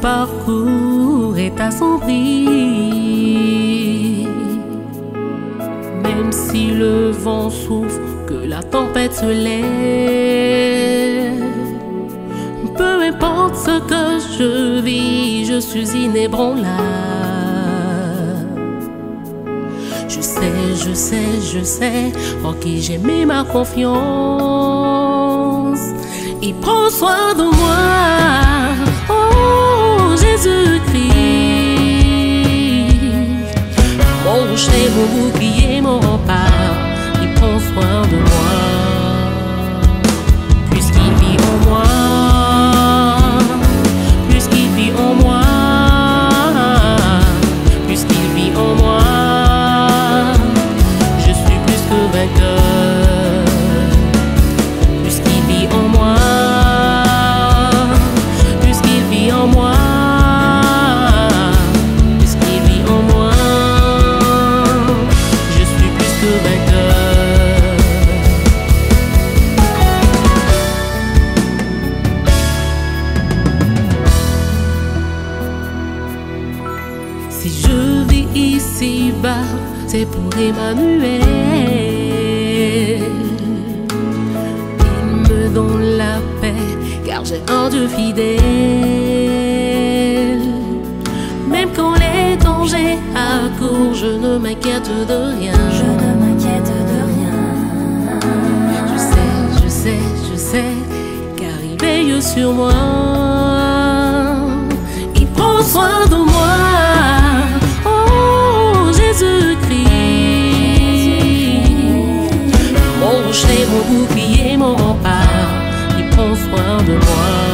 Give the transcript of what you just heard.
parcours est assombri. Même si le vent souffle, que la tempête se lève. Peu importe ce que je vis, je suis inébranlable. Je sais, je sais, je sais en qui j'ai mis ma confiance. Il prend soin de moi. Rocher, mon bouclier, mon rempart. Il prend soin de moi. C'est pour Emmanuel. Il me donne la paix, car j'ai un Dieu fidèle. Même quand les dangers accourent, je ne m'inquiète de rien. Je ne m'inquiète de rien. Je sais, je sais, je sais, car il veille sur moi. Soin de moi.